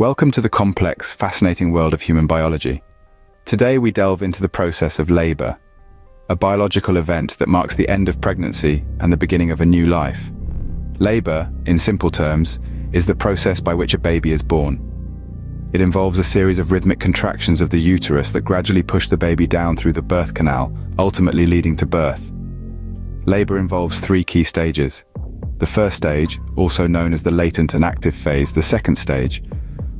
Welcome to the complex, fascinating world of human biology. Today we delve into the process of labor, a biological event that marks the end of pregnancy and the beginning of a new life. Labor, in simple terms, is the process by which a baby is born. It involves a series of rhythmic contractions of the uterus that gradually push the baby down through the birth canal, ultimately leading to birth. Labor involves three key stages. The first stage, also known as the latent and active phase, the second stage,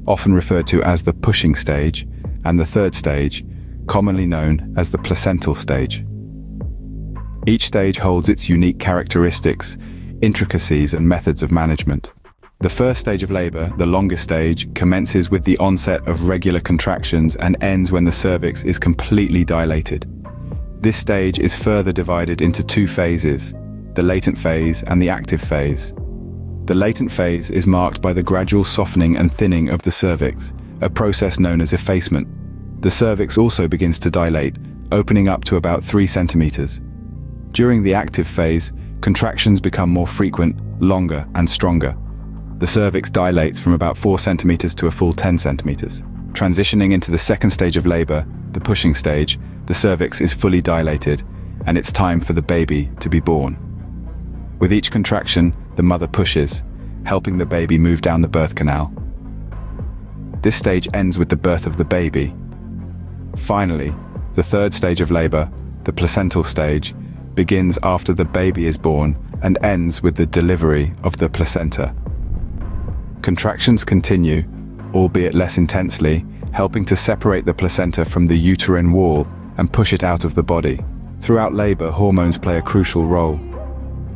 often referred to as the pushing stage, and the third stage, commonly known as the placental stage. Each stage holds its unique characteristics, intricacies and methods of management. The first stage of labor, the longest stage, commences with the onset of regular contractions and ends when the cervix is completely dilated. This stage is further divided into two phases, the latent phase and the active phase. The latent phase is marked by the gradual softening and thinning of the cervix, a process known as effacement. The cervix also begins to dilate, opening up to about 3 centimeters. During the active phase, contractions become more frequent, longer and stronger. The cervix dilates from about 4 centimeters to a full 10 centimeters. Transitioning into the second stage of labor, the pushing stage, the cervix is fully dilated and it's time for the baby to be born. With each contraction, the mother pushes, helping the baby move down the birth canal. This stage ends with the birth of the baby. Finally, the third stage of labor, the placental stage, begins after the baby is born and ends with the delivery of the placenta. Contractions continue, albeit less intensely, helping to separate the placenta from the uterine wall and push it out of the body. Throughout labor, hormones play a crucial role.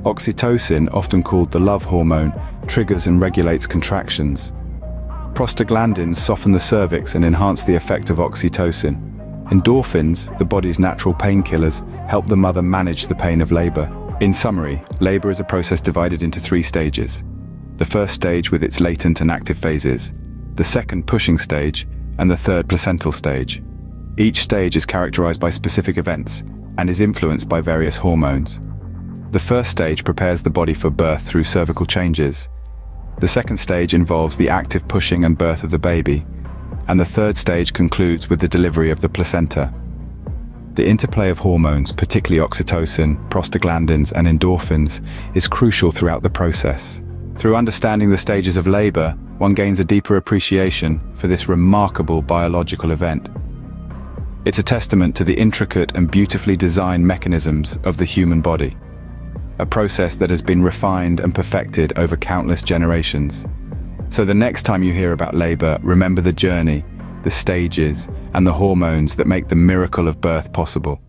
Oxytocin, often called the love hormone, triggers and regulates contractions. Prostaglandins soften the cervix and enhance the effect of oxytocin. Endorphins, the body's natural painkillers, help the mother manage the pain of labor. In summary, labor is a process divided into three stages the first stage with its latent and active phases, the second pushing stage, and the third placental stage. Each stage is characterized by specific events and is influenced by various hormones. The first stage prepares the body for birth through cervical changes. The second stage involves the active pushing and birth of the baby, and the third stage concludes with the delivery of the placenta. The interplay of hormones, particularly oxytocin, prostaglandins and endorphins, is crucial throughout the process. Through understanding the stages of labor, one gains a deeper appreciation for this remarkable biological event. It's a testament to the intricate and beautifully designed mechanisms of the human body, a process that has been refined and perfected over countless generations. So the next time you hear about labor, remember the journey, the stages, and the hormones that make the miracle of birth possible.